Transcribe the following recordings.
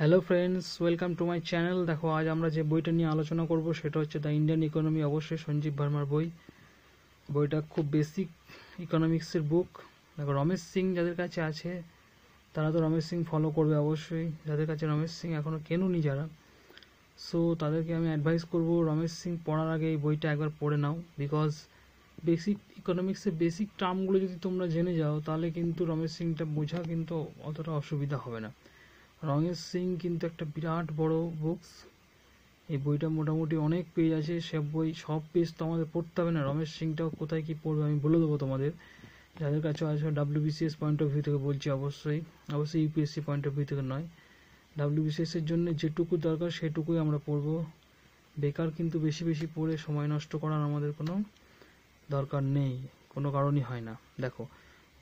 Hello friends welcome to my channel দেখো, আজ আমরা যে বইটা নিয়ে আলোচনা করব, সেটা হচ্ছে দ্য ইন্ডিয়ান ইকোনমি অবশ্যই সঞ্জীব ভার্মার বই। বইটা খুব বেসিক ইকোনমিক্সের বুক দেখো, রমেশ সিং যাদের কাছে আছে, তারা তো রমেশ সিং ফলো করবে অবশ্যই। যাদের কাছে রমেশ সিং এখনও কেনুনি যারা। সো তাদেরকে আমি অ্যাডভাইস করব, রমেশ সিং পড়ার আগে এই বইটা একবার পড়ে নাও। বিকজ বেসিক ইকোনমিক্সের বেসিক টার্মগুলো যদি তোমরা জেনে যাও, তাহলে কিন্তু রমেশ সিংটা বোঝা কিন্তু অতটা অসুবিধা হবে না। রমেশ সিং কিন্তু একটা বিরাট বড় বুকস এই বইটা মোটামুটি অনেক পেজ আছে সব বই সব পেজ তো আমাদের পড়তে হবে না। রমেশ সিংটাও কোথায় কি পড়বে আমি বলে দেবো তোমাদের। যাদের কাছে আছে ডাব্লিউবিসিএস পয়েন্ট অফ ভিউ থেকে বলছি অবশ্যই। অবশ্যই ইউপিএসসি পয়েন্ট অফ ভিউ থেকে নয়। ডাব্লিউবিসিএস এর জন্য যেটুকু দরকার সেটুকুই আমরা পড়ব। বেকার কিন্তু বেশি বেশি পড়ে সময় নষ্ট করার আমাদের কোনো দরকার নেই। কোনো কারণই হয় না। দেখো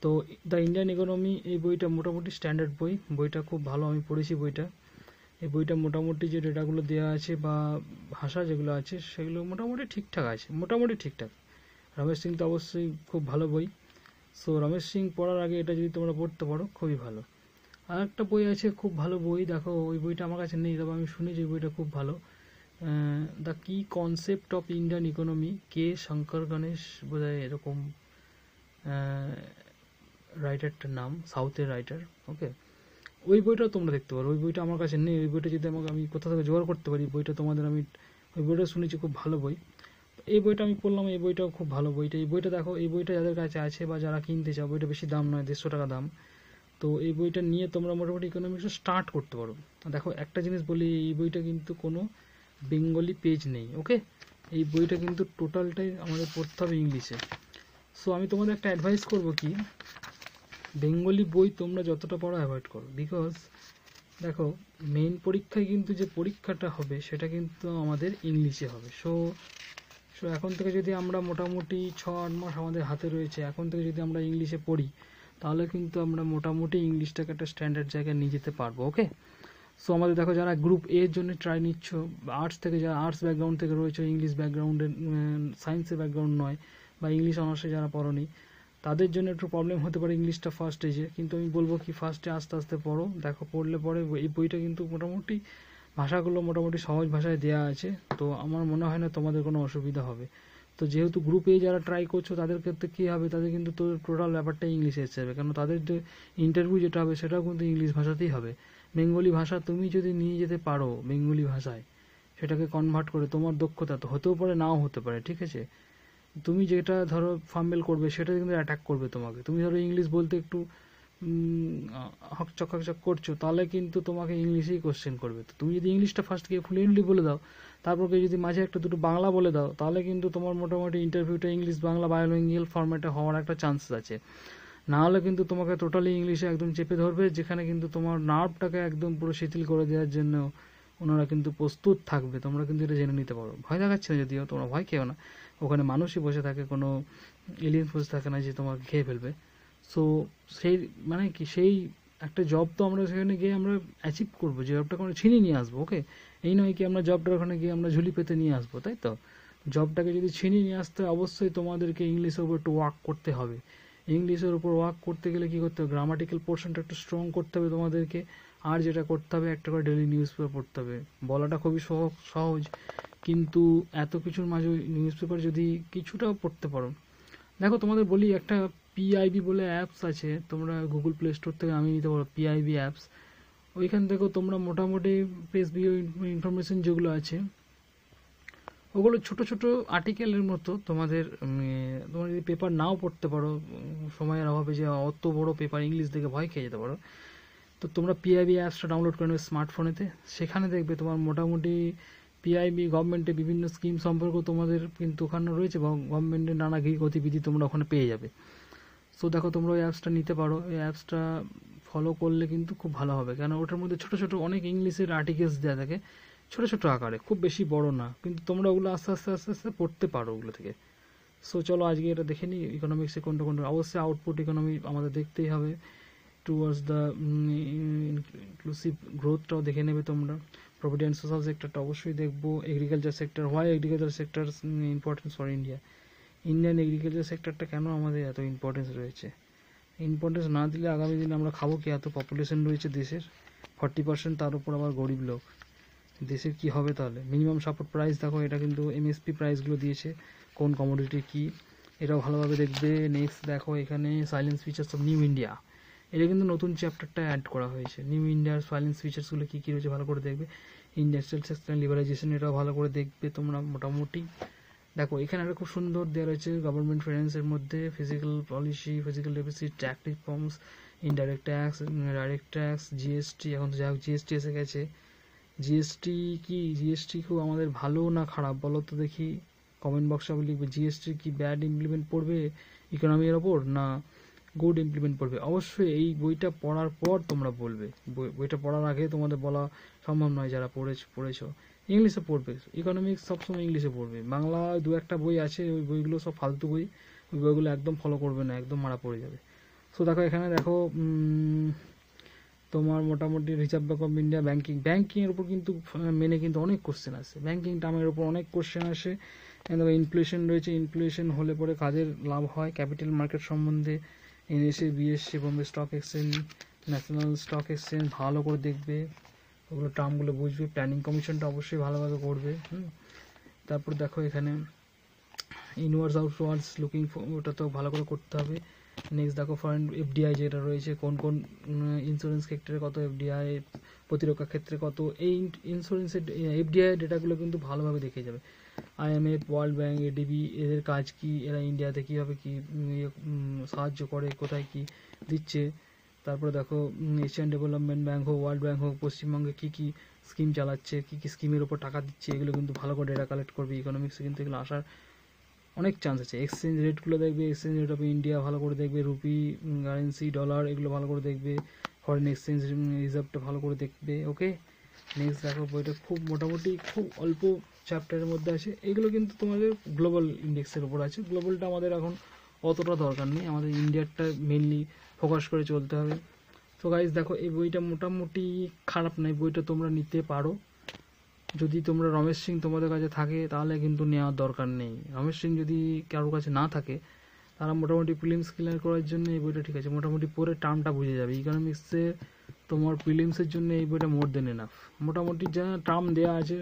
তো দ্য ইন্ডিয়ান ইকোনমি এই বইটা মোটামুটি স্ট্যান্ডার্ড বই। বইটা খুব ভালো, আমি পড়েছি বইটা। এই বইটা মোটামুটি যে ডেটাগুলো দেওয়া আছে বা ভাষা যেগুলো আছে, সেগুলো মোটামুটি ঠিকঠাক আছে, মোটামুটি ঠিকঠাক। রমেশ সিং তো অবশ্যই খুব ভালো বই। সো রমেশ সিং পড়ার আগে এটা যদি তোমরা পড়তে পারো, খুবই ভালো। আর একটা বই আছে, খুব ভালো বই। দেখো, ওই বইটা আমার কাছে নেই, তবে আমি শুনেছি ওই বইটা খুব ভালো। The key concept of Indian economy, K Shankar Ganesh বোধহয় এরকম রাইটারটার নাম সাউথের রাইটার ওকে ওই বইটা তোমরা দেখতে পারো। ওই বইটা আমার কাছে নেই। ওই বইটা যদি আমাকে আমি কোথা থেকে জোগাড় করতে পারি বইটা তোমাদের আমি, ওই বইটা শুনেছি, খুব ভালো বই। এই বইটা আমি পড়লাম, এই বইটাও খুব ভালো বইটা এই বইটা দেখো, এই বইটা যাদের কাছে আছে বা যারা কিনতে চাও, বইটা বেশি দাম নয়, দেড়শো টাকা দাম। তো এই বইটা নিয়ে তোমরা মোটামুটি ইকোনমিক্স স্টার্ট করতে পারো। দেখো, একটা জিনিস বলি, এই বইটা কিন্তু কোনো বেঙ্গলি পেজ নেই ওকে এই বইটা কিন্তু টোটালটাই আমাদের পড়তে হবে ইংলিশে। সো আমি তোমাদের একটা অ্যাডভাইস করব কি বেঙ্গলি বই তোমরা যতটা পারো অ্যাভয়েড করো। বিকজ দেখো মেইন পরীক্ষায় কিন্তু যে পরীক্ষাটা হবে, সেটা কিন্তু আমাদের ইংলিশে হবে। সো সো এখন থেকে যদি আমরা মোটামুটি ছ আট মাস আমাদের হাতে রয়েছে, এখন থেকে যদি আমরা ইংলিশে পড়ি, তাহলে কিন্তু আমরা মোটামুটি ইংলিশটাকে একটা স্ট্যান্ডার্ড জায়গায় নিয়ে যেতে পারব ওকে সো আমাদের দেখো যারা গ্রুপ এর জন্য ট্রাই নিচ্ছ আর্টস থেকে যারা আর্টস ব্যাকগ্রাউন্ড থেকে রয়েছে ইংলিশ ব্যাকগ্রাউন্ডের সায়েন্সের ব্যাকগ্রাউন্ড নয়, বা ইংলিশ অনার্সে যারা পড়নি তাদের জন্য একটু প্রবলেম হতে পারে ইংলিশটা ফার্স্ট স্টেজে কিন্তু আমি বলব কি ফার্স্টে আস্তে আস্তে পড়ো। দেখো, পড়লে পরে এই বইটা কিন্তু মোটামুটি ভাষাগুলো মোটামুটি সহজ ভাষায় দেওয়া আছে। তো আমার মনে হয় না তোমাদের কোনো অসুবিধা হবে। তো যেহেতু গ্রুপে যারা ট্রাই করছ, তাদের ক্ষেত্রে কী হবে? তাদের কিন্তু তোর টোটাল ব্যাপারটা ইংলিশে এসে যাবে কেন? তাদের যে ইন্টারভিউ যেটা হবে, সেটাও কিন্তু ইংলিশ ভাষাতেই হবে। বেঙ্গলি ভাষা তুমি যদি নিয়ে যেতে পারো বেঙ্গলি ভাষায়, সেটাকে কনভার্ট করে তোমার দক্ষতা তো হতেও পারে, নাও হতে পারে, ঠিক আছে? তুমি যেটা ধরো ফাম্বেল করবে, সেটা কিন্তু অ্যাটাক করবে তোমাকে। তুমি ধরো ইংলিশ বলতে একটু হকচক হকচক করছ, তাহলে কিন্তু তোমাকে ইংলিশেই কোশ্চেন করবে। তো তুমি যদি ইংলিশটা ফার্স্ট গিয়ে ফ্লুয়েন্টলি বলে দাও, তারপর যদি মাঝে একটা দুটো বাংলা বলে দাও, তাহলে কিন্তু তোমার মোটামুটি ইন্টারভিউটা ইংলিশ বাংলা বায়োলিঙ্গিয়াল ফর্ম্যাটে হওয়ার একটা চান্সেস আছে। না হলে কিন্তু তোমাকে টোটালি ইংলিশে একদম চেপে ধরবে, যেখানে কিন্তু তোমার নার্ভটাকে একদম পুরো শিথিল করে দেওয়ার জন্য ওনারা কিন্তু প্রস্তুত থাকবে। তোমরা কিন্তু এটা জেনে নিতে পারো। ভয় দেখাচ্ছে না যদিও, তোমরা ভয় খেও না। ওখানে মানুষই বসে থাকে, কোনো এলিয়েন ফোর্স থাকে না যে তোমাকে খেয়ে ফেলবে। সো সেই মানে কি, সেই একটা জব তো আমরা সেখানে গিয়ে আমরা অ্যাচিভ করব, যে জবটা ওখানে ছিনিয়ে নিয়ে আসব ওকে এই নয় কি আমরা জবটার ওখানে গিয়ে আমরা ঝুলি পেতে নিয়ে আসব, তাই তো? জবটাকে যদি ছিনিয়ে নিয়ে আসতে, অবশ্যই তোমাদেরকে ইংলিশের উপর একটু ওয়ার্ক করতে হবে। ইংলিশের উপর ওয়ার্ক করতে গেলে কী করতে হবে? গ্রামাটিক্যাল পোর্শনটা একটু স্ট্রং করতে হবে তোমাদেরকে। আর যেটা করতে হবে, একটা করে ডেলি নিউজ পেপার পড়তে হবে। বলাটা খুবই সহজ। কিন্তু এত কিছুর মাঝে নিউজ পেপার যদি কিছুটাও পড়তে পারো। দেখো, তোমাদের বলি একটা পিআইবি বলে অ্যাপস আছে। তোমরা গুগল প্লে স্টোর থেকে আমি নিতে পারো পিআইবি অ্যাপস ওইখান থেকেও তোমরা মোটামুটি প্রেস বিও ইনফরমেশন যেগুলো আছে ওগুলো ছোট ছোট আর্টিকেলের মতো তোমাদের তোমরা যদি পেপার নাও পড়তে পারো সময়ের অভাবে যে অত বড় পেপার ইংলিশ দেখে ভয় খেয়ে যেতে পারো। তো তোমরা পিআইবি অ্যাপসটা ডাউনলোড করে নেবে স্মার্টফোনেতে সেখানে দেখবে তোমার মোটামুটি পিআইবি গভর্নমেন্টের বিভিন্ন স্কিম সম্পর্ক তোমাদের কিন্তু ওখানে রয়েছে এবং গভর্নমেন্টের নানা গতিবিধি তোমরা ওখানে পেয়ে যাবে। সো দেখো তোমরা ওই অ্যাপসটা নিতে পারো। এই অ্যাপসটা ফলো করলে কিন্তু খুব ভালো হবে। কেন ওটার মধ্যে ছোটো ছোটো অনেক ইংলিশের আর্টিকেলস দেওয়া থাকে। ছোটো ছোট আকারে, খুব বেশি বড় না, কিন্তু তোমরা ওগুলো আস্তে আস্তে আস্তে আস্তে পড়তে পারো ওগুলো থেকে। সো চলো আজকে এটা দেখে নিই ইকোনমিক্সে কোনটা কোনটা, অবশ্যই আউটপুট ইকোনমি আমাদের দেখতেই হবে টুয়ার্ডস দ্য ইনক্লুসিভ গ্রোথটাও দেখে নেবে তোমরা। প্রপার্টি অ্যান্ড সোশ্যাল সেক্টরটা অবশ্যই দেখব agriculture sector why agriculture sector importance for India Indian agriculture সেক্টরটা কেন আমাদের এত ইম্পর্টেন্স রয়েছে? ইম্পর্টেন্স না দিলে আগামী দিনে আমরা খাব কি? এত পপুলেশন রয়েছে দেশের ফর্টি পার্সেন্ট তার উপর আবার গরিব লোক। দেশের কি হবে তাহলে? মিনিমাম সাপোর্ট প্রাইস দেখো, এটা কিন্তু এমএসপি প্রাইসগুলো দিয়েছে। কোন কমোডিটি কি? এটাও ভালোভাবে দেখবে। নেক্সট দেখো, এখানে salient features of new India এটা কিন্তু নতুন চ্যাপ্টারটা অ্যাড করা হয়েছে। নিউ ইন্ডিয়ার সাইলেন্স ফিচার্সগুলো কী কী রয়েছে ভালো করে দেখবে। ইন্ডাস্ট্রিয়াল সেক্টর লিবারাইজেশন এটাও ভালো করে দেখবে তোমরা মোটামুটি। দেখো, এখানে একটা খুব সুন্দর দেওয়া রয়েছে গভর্নমেন্ট ফাইন্যান্সের মধ্যে। Physical policy physical deficit tax reforms indirect tax direct tax GST এখন তো হোক জিএসটি এসে গেছে। জিএসটি কি? জিএসটি খুব আমাদের ভালো না খারাপ? বলো তো দেখি। কমেন্ট বক্সে আমি লিখবে জিএসটি কি ব্যাড ইমপ্লিমেন্ট পড়বে ইকোনমির ওপর না গুড ইমপ্লিমেন্ট পড়বে? অবশ্যই এই বইটা পড়ার পর তোমরা বলবে। বই- বইটা পড়ার আগে তোমাদের বলা সম্ভব নয় যারা পড়েছ পড়েছো। ইংলিশে পড়বে। ইকোনমিক্স সবসময় ইংলিশে পড়বে। বাংলা দু একটা বই আছে, ওই বইগুলো সব ফালতু বই। ওই বইগুলো একদম ফলো করবে না, একদম মারা পড়ে যাবে। সো দেখো এখানে দেখো তোমার মোটামুটি reserve bank of India banking ব্যাংকিংয়ের উপর কিন্তু মেনে কিন্তু অনেক কোশ্চেন আসে ব্যাংকিং টার্মের উপর অনেক কোশ্চেন আসে। দেখো ইনফ্লেশন রয়েছে ইনফ্লেশন হলে পরে কাজের লাভ হয়। ক্যাপিটাল মার্কেট সম্বন্ধে NSA BSC Bombay stock exchange national stock exchange ভালো করে দেখবে। ওগুলো টার্মগুলো বুঝবে। প্ল্যানিং কমিশনটা অবশ্যই ভালোভাবে করবে। হুম। তারপর দেখো এখানে ইনওয়ার্ডস আউটওয়ার্ডস লুকিং ওটা তো ভালো করে করতে হবে। নেক্সট দেখো ফরেন এফডিআই যেটা রয়েছে কোন কোন ইন্স্যুরেন্স ক্ষেত্রে কত এফডিআই প্রতিরক্ষা ক্ষেত্রে কত এই ইন্স্যুরেন্সের এফডিআই ডেটাগুলো কিন্তু ভালোভাবে দেখে যাবে। আইএমএফ ওয়ার্ল্ড ব্যাংক এডিবি এদের কাজ কি এরা ইন্ডিয়াতে কীভাবে কি ইয়ে, সাহায্য করে কোথায় কি দিচ্ছে। তারপরে দেখো এশিয়ান ডেভেলপমেন্ট ব্যাঙ্ক হোক ওয়ার্ল্ড ব্যাঙ্ক হোক পশ্চিমবঙ্গে কী কী স্কিম চালাচ্ছে কী কী স্কিমের উপর টাকা দিচ্ছে এগুলো কিন্তু ভালো করে ডেটা কালেক্ট করবে ইকোনমিক্সে কিন্তু এগুলো আসার অনেক চান্স আছে। এক্সচেঞ্জ রেটগুলো দেখবে এক্সচেঞ্জ রেট অফ ইন্ডিয়া ভালো করে দেখবে রুপি কারেন্সি ডলার এগুলো ভালো করে দেখবে ফরেন এক্সচেঞ্জ রিজার্ভটা ভালো করে দেখবে ওকে নেক্সট দেখো, বইটা খুব মোটামুটি খুব অল্প চ্যাপ্টারের মধ্যে আছে। এগুলো কিন্তু তোমাদের গ্লোবাল ইন্ডেক্সের উপর আছে। গ্লোবালটা আমাদের এখন অতটা দরকার নেই। আমাদের ইন্ডিয়ারটা মেনলি ফোকাস করে চলতে হবে। তো গাইজ দেখো, এই বইটা মোটামুটি খারাপ নয়। বইটা তোমরা নিতে পারো। যদি তোমরা রমেশ সিং তোমাদের কাছে থাকে, তাহলে কিন্তু নেওয়ার দরকার নেই। রমেশ সিং যদি কারোর কাছে না থাকে, তারা মোটামুটি প্রিলিমস ক্লিয়ার করার জন্য এই বইটা ঠিক আছে। মোটামুটি পরে টার্মটা বুঝে যাবে। ইকোনমিক্সে তোমার প্রিলিমসের জন্য এই বইটা মোর দেন এনাফ মোটামুটি যা টার্ম দেওয়া আছে,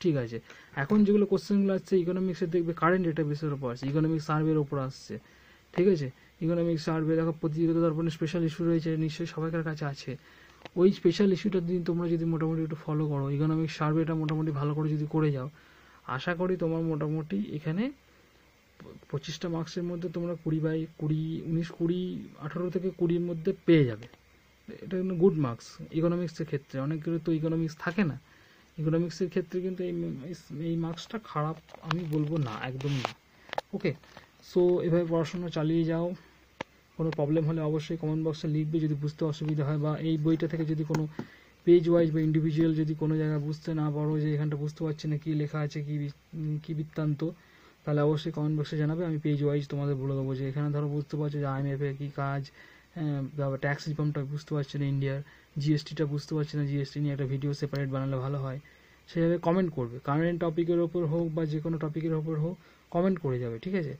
ঠিক আছে। এখন যেগুলো কোশ্চেনগুলো আসছে ইকোনমিক্সে দেখবে কারেন্ট ডেটা বেসের উপর আসছে। ইকোনমিক্স সার্ভের উপর আসছে। ঠিক আছে? ইকোনমিক্স সার্ভে দেখো প্রতিযোগিতা দর্পণে স্পেশাল ইস্যু রয়েছে, নিশ্চয়ই সবাইকার কাছে আছে। ওই স্পেশাল ইস্যুটা যদি তোমরা যদি মোটামুটি একটু ফলো করো ইকোনমিক সার্ভেটা মোটামুটি ভালো করে যদি করে যাও, আশা করি তোমার মোটামুটি এখানে পঁচিশটা মার্কসের মধ্যে তোমরা কুড়ি বাই কুড়ি, উনিশ, কুড়ি, আঠারো থেকে কুড়ির মধ্যে পেয়ে যাবে। এটা কিন্তু গুড মার্কস ইকোনমিক্সের ক্ষেত্রে। অনেকের তো ইকোনমিক্স থাকে না। ইকোনমিক্সের ক্ষেত্রে কিন্তু এই এই মার্কসটা খারাপ আমি বলব না একদম না। ওকে সো এভাবে পড়াশোনা চালিয়ে যাও। কোনো প্রবলেম হলে অবশ্যই কমেন্ট বক্সে লিখবে যদি বুঝতে অসুবিধা হয় বা এই বইটা থেকে যদি কোনো পেজ ওয়াইজ বা ইন্ডিভিজুয়াল যদি কোনো জায়গায় বুঝতে না পারো যে এখানটা বুঝতে পারছি না কী লেখা আছে, কী কী বৃত্তান্ত, তাহলে অবশ্যই কমেন্ট বক্সে জানাবে। আমি পেজ ওয়াইজ তোমাদের বলে দেবো যে এখানে ধরো বুঝতে পারছ যে আইএমএফ কী কাজ ট্যাক্স রিফর্মটা বুঝতে পারছি না ইন্ডিয়ার জিএসটিটা বুঝতে পারছি না জিএসটি নিয়ে একটা ভিডিও সেপারেট বানালে ভালো হয়। সেভাবে কমেন্ট করবে। কারেন্ট টপিকের ওপর হোক বা যে কোনো টপিকের ওপর হোক কমেন্ট করে যাবে, ঠিক আছে?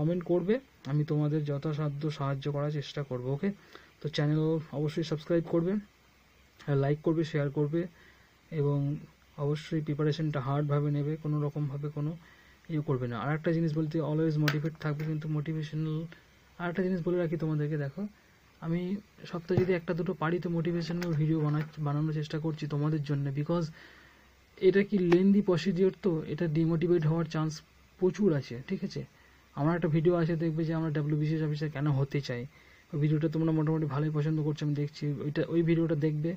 কমেন্ট করবে, আমি তোমাদের যথাসাধ্য সাহায্য করার চেষ্টা করব ওকে তো চ্যানেল অবশ্যই সাবস্ক্রাইব করবে লাইক করবে শেয়ার করবে, এবং অবশ্যই প্রিপারেশনটা হার্ডভাবে নেবে, কোনো রকমভাবে কোনো ইয়ে করবে না। আর একটা জিনিস বলতে অলওয়েজ মোটিভেট থাকবে, কিন্তু মোটিভেশনাল আর একটা জিনিস বলে রাখি তোমাদেরকে, দেখো, আমি সপ্তাহে যদি একটা দুটো পারি তো মোটিভেশনাল ভিডিও বানা বানানোর চেষ্টা করছি তোমাদের জন্য বিকজ এটা কি লেন্দি প্রসিডিওর তো? এটা ডিমোটিভেট হওয়ার চান্স প্রচুর আছে, ঠিক আছে? আমার একটা ভিডিও আছে দেখবে যে আমরা ডাব্লিউবিসিএস অফিসার কেন হতে চাই। ওই ভিডিওটা তোমরা মোটামুটি ভালোই পছন্দ করছ, আমি দেখছি। ওইটা, ওই ভিডিওটা দেখবে,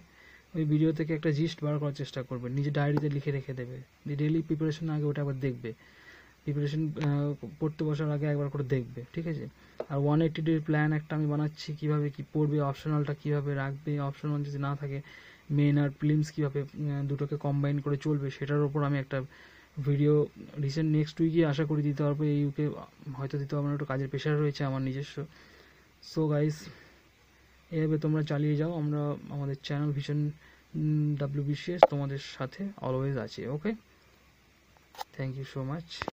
ওই ভিডিও থেকে একটা জিস্ট বার করার চেষ্টা করবে। নিজে ডায়েরিতে লিখে রেখে দেবে। ডেলি প্রিপারেশন আগে ওটা আবার দেখবে। প্রিপারেশন পড়তে বসার আগে একবার করে দেখবে, ঠিক আছে? আর ওয়ান এইটি ডের প্ল্যান একটা আমি বানাচ্ছি, কীভাবে কী পড়বে অপশনালটা কীভাবে রাখবে অপশনাল যদি না থাকে মেন আর প্রিলিমস কীভাবে দুটোকে কম্বাইন করে চলবে, সেটার ওপর আমি একটা ভিডিও রিসেন্ট নেক্সট উইকে আশা করি দিতে পারব, এই উইকে হয়তো দিতে পারব একটু কাজের প্রেশার রয়েছে আমার নিজস্ব। সো গাইস এভাবে তোমরা চালিয়ে যাও, আমরা আমাদের চ্যানেল ভিশন ডাব্লিউবিসিএস তোমাদের সাথে অলওয়েজ আছে okay thank you so much